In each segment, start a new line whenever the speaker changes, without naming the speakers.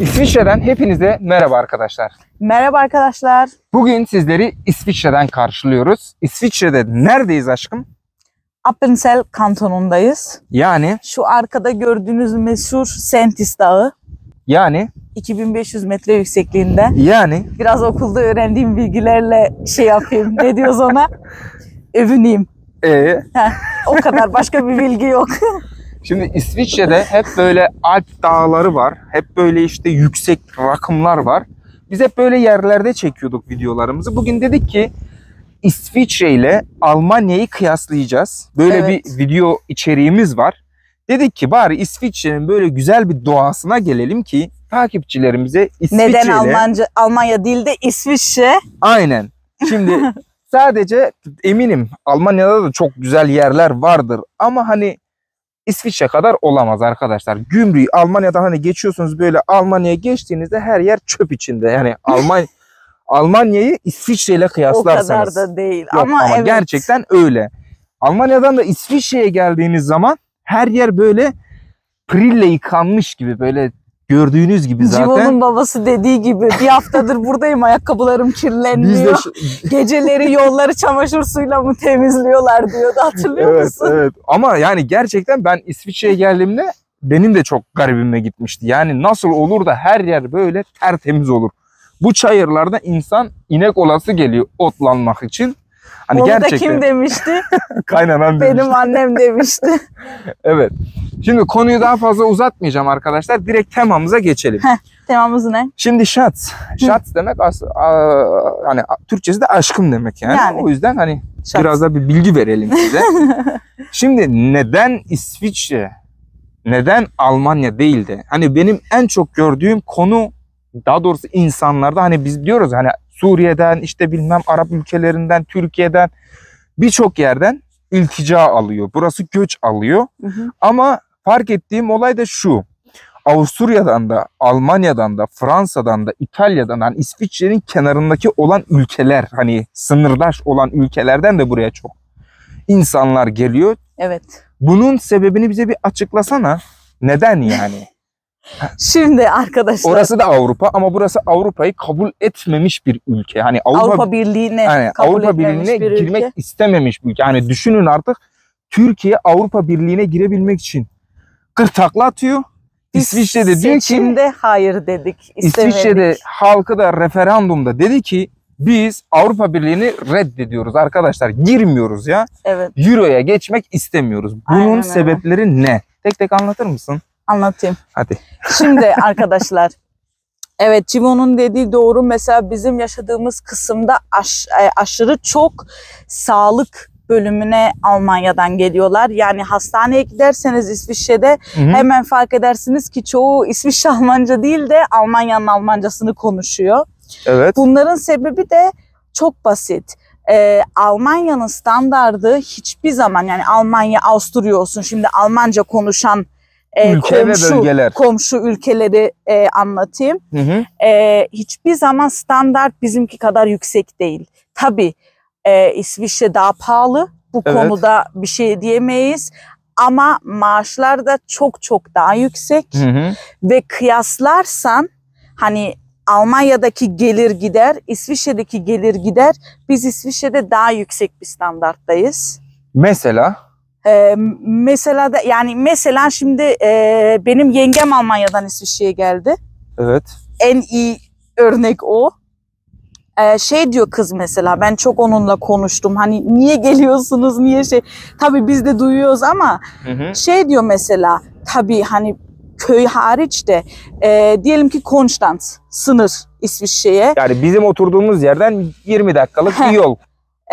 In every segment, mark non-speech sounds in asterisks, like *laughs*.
İsviçre'den hepinize merhaba arkadaşlar.
Merhaba arkadaşlar.
Bugün sizleri İsviçre'den karşılıyoruz. İsviçre'de neredeyiz aşkım?
Appenzell kantonundayız.
Yani
Şu arkada gördüğünüz meşhur Sentis Dağı.
yani
2500 metre yüksekliğinde.
yani
Biraz okulda öğrendiğim bilgilerle şey yapayım. Ne diyoruz ona? *laughs* Övüneyim.
e,
Heh, o kadar. Başka bir bilgi yok. *laughs*
şimdi İsviçre'de hep böyle Alp dağları var. Hep böyle işte yüksek rakımlar var. Biz hep böyle yerlerde çekiyorduk videolarımızı. Bugün dedik ki İsviçre ile Almanya'yı kıyaslayacağız. Böyle
Evet.
bir video içeriğimiz var. Dedik ki bari İsviçre'nin böyle güzel bir doğasına gelelim ki takipçilerimize İsviçre
Neden Almanca, Almanya değil de İsviçre?
Aynen. Şimdi *laughs* sadece eminim Almanya'da da çok güzel yerler vardır ama hani İsviçre kadar olamaz arkadaşlar. Gümrüğü Almanya'da hani geçiyorsunuz böyle Almanya'ya geçtiğinizde her yer çöp içinde. Yani *laughs* Alman Almanya'yı İsviçre ile
O
kıyaslarsanız.
kadar da değil.
Yok,
ama,
ama
evet.
gerçekten öyle. Almanya'dan da İsviçre'ye geldiğiniz zaman her yer böyle prille yıkanmış gibi böyle gördüğünüz gibi zaten.
Civo'nun babası dediği gibi bir haftadır buradayım ayakkabılarım
Biz de
kirlenmiyor.
şu-
Geceleri yolları çamaşır suyla mı temizliyorlar diyordu hatırlıyor
evet,
musun?
Evet. Ama yani gerçekten ben İsviçre'ye geldiğimde benim de çok garibime gitmişti. Yani nasıl olur da her yer böyle tertemiz olur. Bu çayırlarda insan inek olası geliyor otlanmak için. Hani
da
gerçekten
kim demişti? *laughs*
kaynanan demiş.
Benim annem demişti. *laughs*
Evet. Şimdi konuyu daha fazla uzatmayacağım arkadaşlar. Direkt temamıza geçelim.
Temamız ne?
Şimdi şats. Şats demek as a- hani Türkçesi de aşkım demek yani.
Yani.
O yüzden hani
Şats.
biraz da bir bilgi verelim size. *laughs* Şimdi neden İsviçre, neden Almanya değil de hani benim en çok gördüğüm konu daha doğrusu insanlarda hani biz diyoruz hani Suriye'den işte bilmem Arap ülkelerinden, Türkiye'den birçok yerden iltica alıyor. Burası göç alıyor.
Hı hı.
Ama fark ettiğim olay da şu. Avusturya'dan da, Almanya'dan da, Fransa'dan da, İtalya'dan, hani İsviçre'nin kenarındaki olan ülkeler, hani sınırdaş olan ülkelerden de buraya çok insanlar geliyor.
evet.
Bunun sebebini bize bir açıklasana. Neden yani?
Şimdi arkadaşlar
Orası da Avrupa ama burası Avrupa'yı kabul etmemiş bir ülke. Hani Avrupa,
Avrupa, Birliği'ne
yani
kabul
Avrupa Birliği'ne
bir
girmek
ülke.
istememiş bir ülke. Yani düşünün artık Türkiye Avrupa Birliği'ne girebilmek için kırtakla atıyor.
Biz
İsviçre'de diyor ki
seçimde hayır dedik.
İsviçre'de
istemedik.
halkı da referandumda dedi ki biz Avrupa Birliği'ni reddediyoruz arkadaşlar. Girmiyoruz ya.
Evet
Euro'ya geçmek istemiyoruz. Bunun
Aynen
sebepleri ne? Tek tek anlatır mısın?
Anlatayım.
Hadi.
Şimdi *laughs* arkadaşlar evet Civo'nun dediği doğru. Mesela bizim yaşadığımız kısımda aş- e, aşırı çok sağlık bölümüne Almanya'dan geliyorlar. Yani hastaneye giderseniz İsviçre'de
Hı hı.
hemen fark edersiniz ki çoğu İsviçre Almanca değil de Almanya'nın Almancasını konuşuyor.
Evet.
Bunların sebebi de çok basit. Ee, Almanya'nın standardı hiçbir zaman yani Almanya, Avusturya olsun şimdi Almanca konuşan e,
Ülke ve
komşu,
bölgeler.
komşu ülkeleri e, anlatayım.
Hı hı.
E, hiçbir zaman standart bizimki kadar yüksek değil. Tabii e, İsviçre daha pahalı. Bu
Evet.
konuda bir şey diyemeyiz. Ama maaşlar da çok çok daha yüksek
Hı hı.
ve kıyaslarsan hani Almanya'daki gelir gider, İsviçre'deki gelir gider. Biz İsviçre'de daha yüksek bir standarttayız.
Mesela
Ee, mesela da yani mesela şimdi e, benim yengem Almanya'dan İsviçre'ye geldi.
evet.
En iyi örnek o. Ee, şey diyor kız mesela ben çok onunla konuştum. Hani niye geliyorsunuz niye şey. Tabii biz de duyuyoruz ama
Hı hı.
şey diyor mesela tabii hani köy hariç de e, diyelim ki Konstanz sınır İsviçre'ye.
Yani bizim oturduğumuz yerden 20 dakikalık bir yol.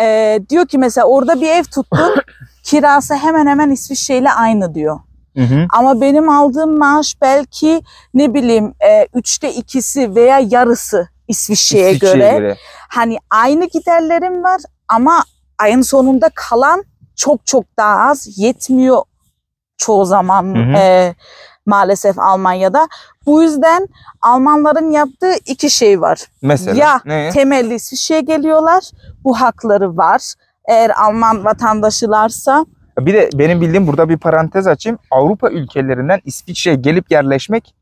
E, diyor ki mesela orada bir ev tuttun *laughs* kirası hemen hemen İsviçre ile aynı diyor.
Hı hı.
Ama benim aldığım maaş belki ne bileyim e, üçte ikisi veya yarısı İsviçre'ye
İsviçre'ye
göre. Hani aynı giderlerim var ama ayın sonunda kalan çok çok daha az yetmiyor çoğu zaman
Hı hı.
e, maalesef Almanya'da. Bu yüzden Almanların yaptığı iki şey var.
Mesela
Ya,
ne?
Temelli İsviçre'ye geliyorlar. Bu hakları var. Eğer Alman vatandaşılarsa
Bir de benim bildiğim burada bir parantez açayım. Avrupa ülkelerinden İsviçre'ye gelip yerleşmek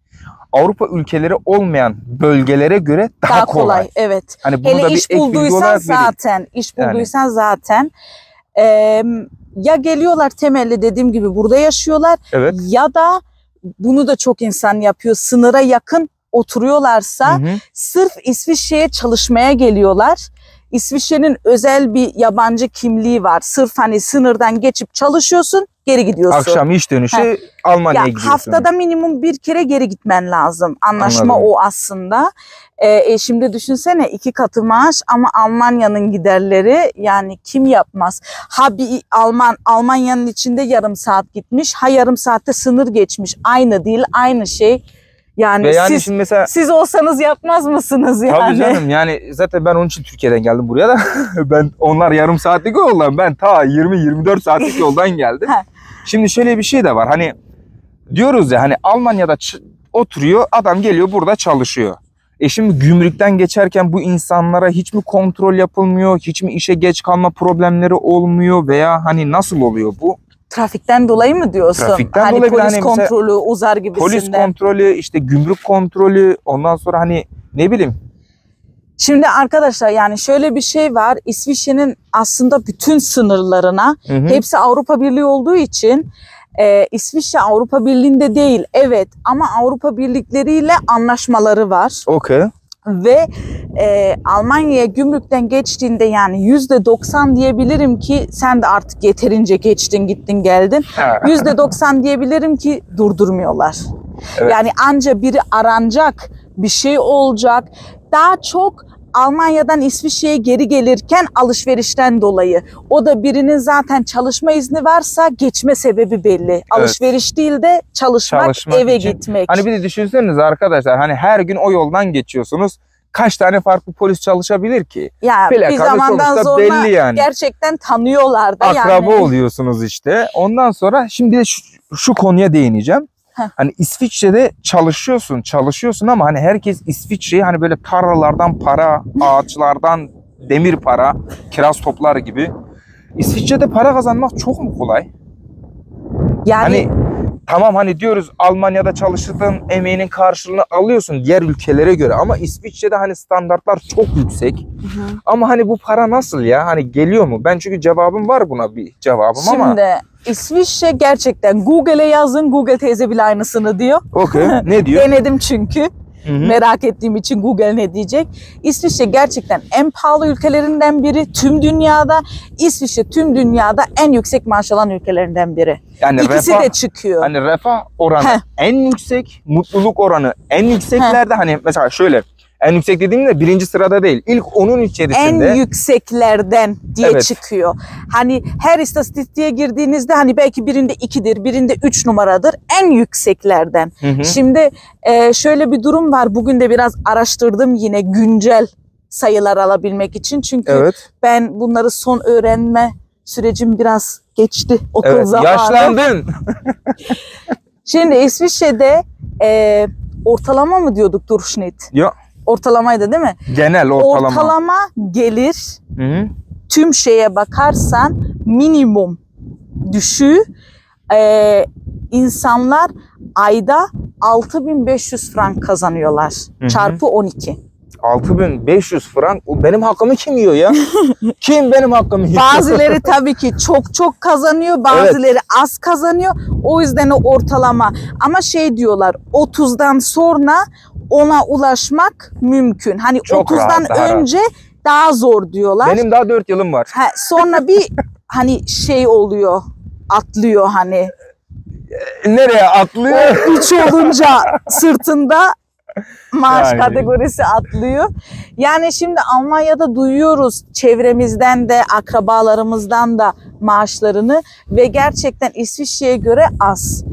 Avrupa ülkeleri olmayan bölgelere göre daha,
Daha kolay.
kolay.
Evet.
Hani bunu
Hele
da bir
iş
bilgi
bulduysan
vereyim.
zaten, iş
Yani.
bulduysan zaten e, ya geliyorlar temelli dediğim gibi burada yaşıyorlar
Evet.
ya da bunu da çok insan yapıyor. Sınıra yakın oturuyorlarsa
Hı hı.
sırf İsviçre'ye çalışmaya geliyorlar. İsviçre'nin özel bir yabancı kimliği var. Sırf hani sınırdan geçip çalışıyorsun, geri gidiyorsun.
Akşam iş dönüşü Almanya'ya
Ya
gidiyorsun.
haftada minimum bir kere geri gitmen lazım. Anlaşma
Anladım.
o aslında. Ee, e, şimdi düşünsene iki katı maaş ama Almanya'nın giderleri yani kim yapmaz? Ha bir Alman Almanya'nın içinde yarım saat gitmiş, ha yarım saatte sınır geçmiş. Aynı değil, aynı şey. Yani,
Ve yani
siz
şimdi mesela
siz olsanız yapmaz mısınız yani?
Tabii canım yani zaten ben onun için Türkiye'den geldim buraya da. *laughs* ben onlar yarım saatlik yoldan ben ta 20-24 saatlik yoldan geldim. *laughs* Şimdi şöyle bir şey de var hani diyoruz ya hani Almanya'da oturuyor adam geliyor burada çalışıyor. E şimdi gümrükten geçerken bu insanlara hiç mi kontrol yapılmıyor? Hiç mi işe geç kalma problemleri olmuyor veya hani nasıl oluyor bu?
Trafikten dolayı mı diyorsun?
Trafikten
hani
dolayı
polis
hani
kontrolü uzar gibisinden.
Polis kontrolü, işte gümrük kontrolü, ondan sonra hani ne bileyim
Şimdi arkadaşlar yani şöyle bir şey var. İsviçre'nin aslında bütün sınırlarına
Hı hı.
hepsi Avrupa Birliği olduğu için e, İsviçre Avrupa Birliği'nde değil evet ama Avrupa Birlikleriyle anlaşmaları var
Okey.
Ve e, Almanya'ya gümrükten geçtiğinde yani yüzde 90 diyebilirim ki sen de artık yeterince geçtin gittin geldin yüzde 90 diyebilirim ki durdurmuyorlar.
Evet.
Yani anca biri aranacak, bir şey olacak. Daha çok Almanya'dan İsviçre'ye geri gelirken alışverişten dolayı. O da birinin zaten çalışma izni varsa geçme sebebi belli. Alışveriş değil de çalışmak,
Çalışmak
eve
için.
gitmek.
Hani bir de düşünsenize arkadaşlar hani her gün o yoldan geçiyorsunuz. Kaç tane farklı polis çalışabilir ki?
ya bir
Plakalı
zamandan sonra
belli yani.
gerçekten tanıyorlar da
Akraba
yani.
oluyorsunuz işte. Ondan sonra şimdi de şu, şu konuya değineceğim.
Heh.
Hani İsviçre'de çalışıyorsun, çalışıyorsun ama hani herkes İsviçre'yi hani böyle tarlalardan para, ağaçlardan demir para, kiraz toplar gibi. İsviçre'de para kazanmak çok mu kolay?
Yani
Hani tamam hani diyoruz Almanya'da çalıştığın emeğinin karşılığını alıyorsun diğer ülkelere göre ama İsviçre'de hani standartlar çok yüksek.
Hı hı.
Ama hani bu para nasıl ya? Hani geliyor mu? Ben çünkü cevabım var buna bir cevabım ama.
şimdi İsviçre gerçekten Google'e yazın Google teyze bile aynısını diyor.
Okey. *laughs* Ne diyor?
Denedim çünkü.
Hı hı.
Merak ettiğim için Google ne diyecek? İsviçre gerçekten en pahalı ülkelerinden biri tüm dünyada. İsviçre tüm dünyada en yüksek maaş alan ülkelerinden biri.
Yani
İkisi
refah,
de çıkıyor.
hani refah oranı
Heh.
en yüksek, mutluluk oranı en yükseklerde. Hani mesela şöyle en yüksek dediğimde birinci sırada değil. İlk onun içerisinde.
en yükseklerden diye
Evet.
çıkıyor. Hani her istatistiğe girdiğinizde hani belki birinde ikidir, birinde üç numaradır. En yükseklerden.
Hı hı.
Şimdi e, şöyle bir durum var. Bugün de biraz araştırdım yine güncel sayılar alabilmek için. Çünkü
Evet.
ben bunları son öğrenme sürecim biraz geçti okul
Evet.
zamanı.
Yaşlandın. *laughs*
Şimdi İsviçre'de e, ortalama mı diyorduk Durchschnitt?
Yok.
Ortalamaydı değil mi?
Genel ortalama.
Ortalama gelir
Hı hı.
tüm şeye bakarsan minimum düşüğü e, insanlar ayda 6500 frank kazanıyorlar.
hı.
Çarpı 12.
6500 frank. Benim hakkımı kim yiyor ya? *laughs* kim benim hakkımı yiyor?
Bazıları *laughs* tabii ki çok çok kazanıyor, bazıları az kazanıyor. O yüzden o ortalama. Ama şey diyorlar 30'dan sonra ona ulaşmak mümkün. Hani
Çok
30'dan
rahat, daha rahat.
önce daha zor diyorlar.
Benim daha 4 yılım var.
Ha, sonra bir *laughs* hani şey oluyor atlıyor hani
Nereye atlıyor?
üç olunca *laughs* sırtında maaş
Yani.
kategorisi atlıyor. Yani şimdi Almanya'da duyuyoruz çevremizden de akrabalarımızdan da maaşlarını ve gerçekten İsviçre'ye göre az.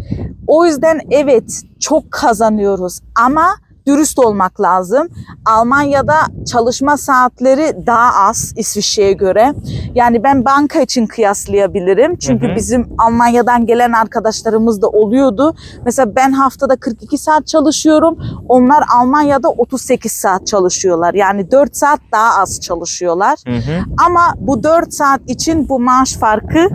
O yüzden evet çok kazanıyoruz ama dürüst olmak lazım. Almanya'da çalışma saatleri daha az İsviçre'ye göre. Yani ben banka için kıyaslayabilirim. Çünkü
Hı hı.
bizim Almanya'dan gelen arkadaşlarımız da oluyordu. Mesela ben haftada 42 saat çalışıyorum. Onlar Almanya'da 38 saat çalışıyorlar. Yani 4 saat daha az çalışıyorlar.
Hı hı.
Ama bu 4 saat için bu maaş farkı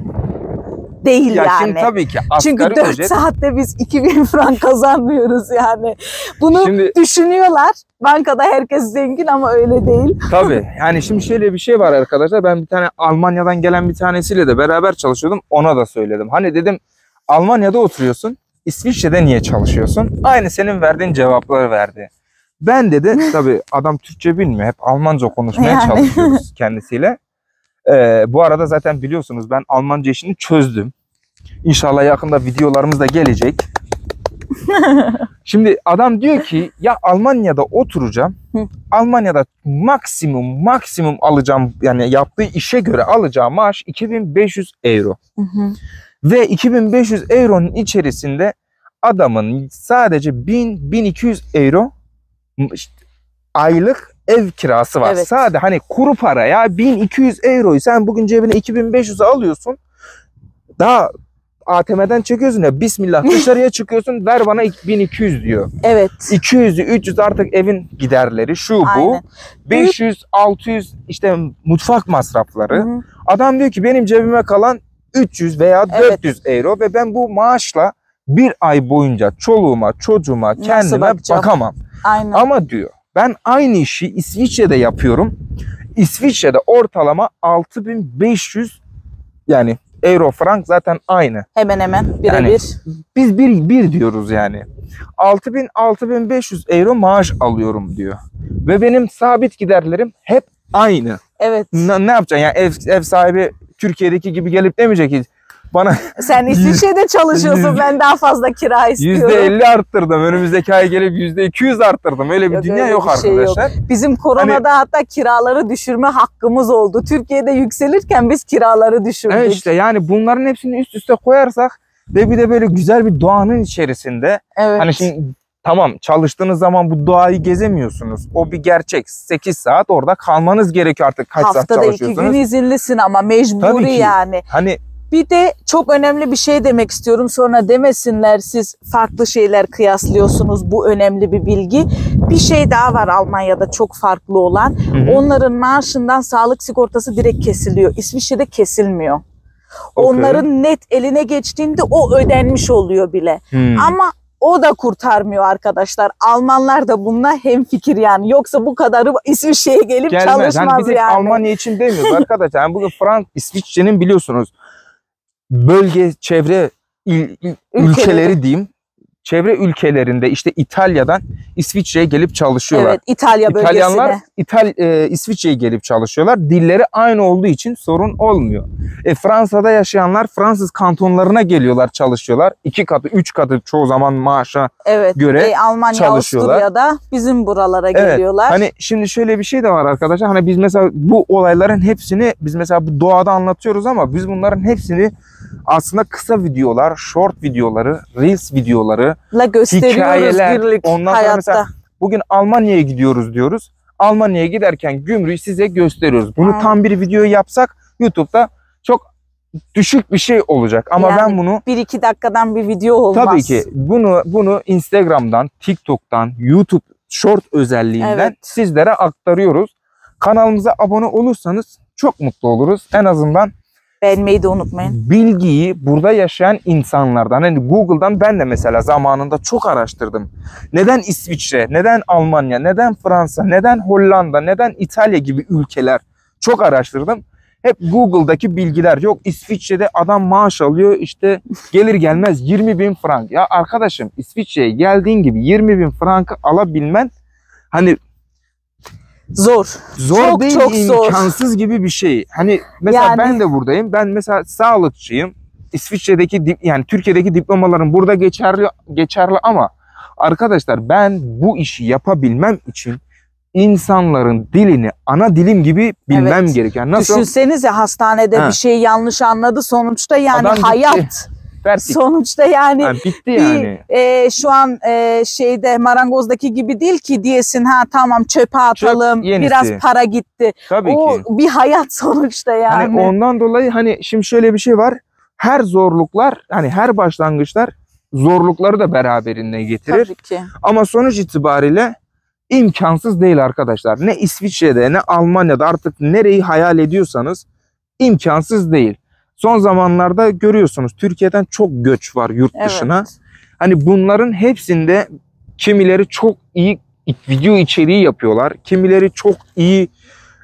değil
Ya
yani.
şimdi tabii ki
Çünkü 4
ücret.
saatte biz 2000 frank kazanmıyoruz yani. Bunu
Şimdi
düşünüyorlar. Bankada herkes zengin ama öyle değil.
tabii *laughs* yani şimdi şöyle bir şey var arkadaşlar. Ben bir tane Almanya'dan gelen bir tanesiyle de beraber çalışıyordum. Ona da söyledim. Hani dedim Almanya'da oturuyorsun. İsviçre'de niye çalışıyorsun? Aynı senin verdiğin cevapları verdi. Ben dedi *laughs* tabii adam Türkçe bilmiyor. Hep Almanca konuşmaya
Yani.
çalışıyoruz *laughs* kendisiyle. Ee, bu arada zaten biliyorsunuz ben Almanca işini çözdüm. İnşallah yakında videolarımız da gelecek. *laughs* Şimdi adam diyor ki ya Almanya'da oturacağım.
Hı.
Almanya'da maksimum maksimum alacağım yani yaptığı işe göre alacağım maaş 2500 euro. Ve 2500 euronun içerisinde adamın sadece 1000-1200 euro aylık ev kirası var.
Evet.
Sadece hani kuru para ya 1200 euroyu sen bugün cebine 2500'e alıyorsun. Daha ATM'den çekiyorsun ya bismillah *laughs* dışarıya çıkıyorsun ver bana 1200 diyor.
Evet.
200'ü 300 artık evin giderleri şu bu.
Aynen.
500 600 işte mutfak masrafları.
Hı hı.
Adam diyor ki benim cebime kalan 300 veya
Evet.
400 euro ve ben bu maaşla bir ay boyunca çoluğuma, çocuğuma, kendime bakamam.
Aynen.
Ama diyor ben aynı işi İsviçre'de yapıyorum. İsviçre'de ortalama 6500 yani euro frank zaten aynı.
Hemen hemen birebir.
Biz bir, bir diyoruz yani. 6000 6500 euro maaş alıyorum diyor. Ve benim sabit giderlerim hep aynı.
Evet.
Ne, ne yapacaksın? Yani ev, ev sahibi Türkiye'deki gibi gelip demeyecek ki bana
Sen *laughs* İsviçre'de çalışıyorsun. Ben daha fazla kira istiyorum.
%50 arttırdım. Önümüzdeki ay gelip %200 arttırdım. Öyle bir
Yok,
dünya
öyle
yok
bir şey yok.
arkadaşlar.
Bizim koronada
Hani-
hatta kiraları düşürme hakkımız oldu. Türkiye'de yükselirken biz kiraları düşürdük.
Evet işte yani bunların hepsini üst üste koyarsak ve bir de böyle güzel bir doğanın içerisinde
Evet.
hani şimdi tamam çalıştığınız zaman bu doğayı gezemiyorsunuz. O bir gerçek. 8 saat orada kalmanız gerekiyor artık kaç saat
Haftada iki
çalışıyorsunuz.
gün izinlisin ama mecburi
Tabii ki.
yani.
Hani
Bir de çok önemli bir şey demek istiyorum. Sonra demesinler siz farklı şeyler kıyaslıyorsunuz. Bu önemli bir bilgi. Bir şey daha var Almanya'da çok farklı olan.
Hı hı.
Onların maaşından sağlık sigortası direkt kesiliyor. İsviçre'de kesilmiyor.
Okey.
Onların net eline geçtiğinde o ödenmiş oluyor bile.
Hmm.
Ama o da kurtarmıyor arkadaşlar. Almanlar da bununla hemfikir yani. Yoksa bu kadarı İsviçre'ye gelip
gelmez.
çalışmaz
Hani bir tek
yani.
Almanya için demiyoruz *laughs* arkadaşlar. Yani bugün Frank İsviçre'nin biliyorsunuz bölge çevre il- il- ülkeleri diyeyim. Çevre ülkelerinde işte İtalya'dan İsviçre'ye gelip çalışıyorlar.
Evet İtalya
İtalyanlar
bölgesine.
İtal e, İsviçre'ye gelip çalışıyorlar. Dilleri aynı olduğu için sorun olmuyor. E, Fransa'da yaşayanlar Fransız kantonlarına geliyorlar çalışıyorlar. İki katı, üç katı çoğu zaman maaşa
Evet.
göre
e, Almanya,
çalışıyorlar.
Avusturya'da bizim buralara
Evet,
geliyorlar.
Hani şimdi şöyle bir şey de var arkadaşlar. Hani biz mesela bu olayların hepsini biz mesela bu doğada anlatıyoruz ama biz bunların hepsini aslında kısa videolar, short videoları, reels videoları,
La gösteriyoruz
hikayeler,
günlük
ondan sonra
hayatta.
mesela bugün Almanya'ya gidiyoruz diyoruz. Almanya'ya giderken gümrüğü size gösteriyoruz. Bunu
Aynen.
tam bir video yapsak YouTube'da çok düşük bir şey olacak. Ama
Yani
ben bunu
bir iki dakikadan bir video olmaz.
tabii ki bunu bunu Instagram'dan, TikTok'tan, YouTube Short özelliğinden
Evet.
sizlere aktarıyoruz. Kanalımıza abone olursanız çok mutlu oluruz. En azından
Beğenmeyi de unutmayın.
bilgiyi burada yaşayan insanlardan hani Google'dan ben de mesela zamanında çok araştırdım. Neden İsviçre, neden Almanya, neden Fransa, neden Hollanda, neden İtalya gibi ülkeler çok araştırdım. Hep Google'daki bilgiler yok İsviçre'de adam maaş alıyor işte gelir gelmez 20 bin frank. Ya arkadaşım İsviçre'ye geldiğin gibi 20 bin frankı alabilmen hani
Zor.
Zor
Çok,
değil,
çok zor.
imkansız gibi bir şey. Hani mesela
Yani-
ben de buradayım. Ben mesela sağlıkçıyım. İsviçre'deki yani Türkiye'deki diplomalarım burada geçerli geçerli ama arkadaşlar ben bu işi yapabilmem için insanların dilini ana dilim gibi bilmem
Evet.
gerekiyor. Nasıl?
Düşünsenize hastanede
Ha.
bir şey yanlış anladı. Sonuçta yani
Adam gitti. Vertik.
Sonuçta yani
Ha, bitti
bir
yani.
e, şu an e, şeyde marangozdaki gibi değil ki diyesin ha tamam çöpe atalım
yenisi.
biraz para gitti.
Tabii
o
ki.
bir hayat *laughs* sonuçta yani.
Hani ondan dolayı hani şimdi şöyle bir şey var. Her zorluklar hani her başlangıçlar zorlukları da beraberinde getirir.
Tabii ki.
Ama sonuç itibariyle imkansız değil arkadaşlar. Ne İsviçre'de ne Almanya'da artık nereyi hayal ediyorsanız imkansız değil. Son zamanlarda görüyorsunuz Türkiye'den çok göç var yurt
Evet.
dışına. Hani bunların hepsinde kimileri çok iyi video içeriği yapıyorlar. Kimileri çok iyi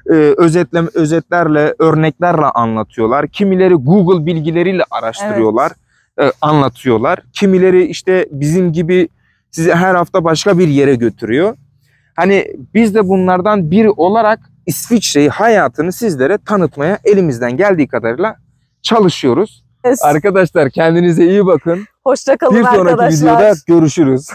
e, özetleme özetlerle, örneklerle anlatıyorlar. Kimileri Google bilgileriyle araştırıyorlar, e, anlatıyorlar. Kimileri işte bizim gibi sizi her hafta başka bir yere götürüyor. Hani biz de bunlardan biri olarak İsviçre'yi, hayatını sizlere tanıtmaya elimizden geldiği kadarıyla çalışıyoruz. Arkadaşlar kendinize iyi bakın.
Hoşça kalın
Bir sonraki
arkadaşlar.
videoda görüşürüz.